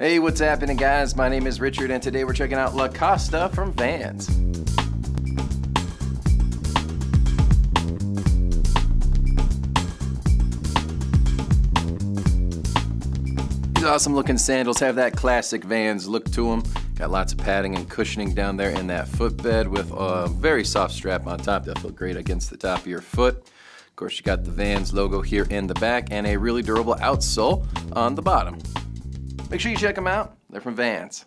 Hey, what's happening, guys? My name is Richard, and today we're checking out La Costa from Vans. These awesome looking sandals have that classic Vans look to them. Got lots of padding and cushioning down there in that footbed with a very soft strap on top that feel great against the top of your foot. Of course, you got the Vans logo here in the back and a really durable outsole on the bottom. Make sure you check them out. They're from Vans.